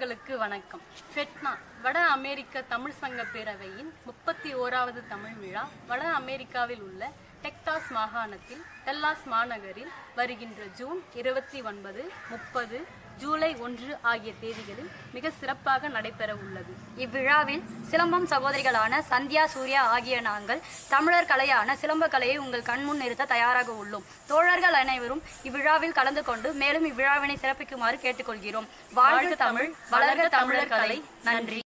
நண்பர்களுக்கு வணக்கம். ஃபெட்னா வட அமெரிக்க தமிழ் சங்க பேரவையின் முப்பத்தி ஓராவது தமிழ் விழா வட அமெரிக்காவில் உள்ள டெக்டாஸ் மாகாணத்தில் டெல்லாஸ் மாநகரில் வருகின்ற ஜூன் இருபத்தி ஒன்பது முப்பது ஜூலை ஒன்று ஆகிய தேதிகளில் மிக சிறப்பாக நடைபெற உள்ளது. இவ்விழாவில் சிலம்பம் சகோதரிகளான சந்தியா சூர்யா ஆகிய நாங்கள் தமிழர் கலையான சிலம்ப கலையை உங்கள் கண்முன் நிறுத்த தயாராக உள்ளோம். தோழர்கள் அனைவரும் இவ்விழாவில் கலந்து கொண்டு மேலும் இவ்விழாவினை சிறப்பிக்குமாறு கேட்டுக்கொள்கிறோம். வாழ்க தமிழ் வளர்க தமிழர் கலை. நன்றி.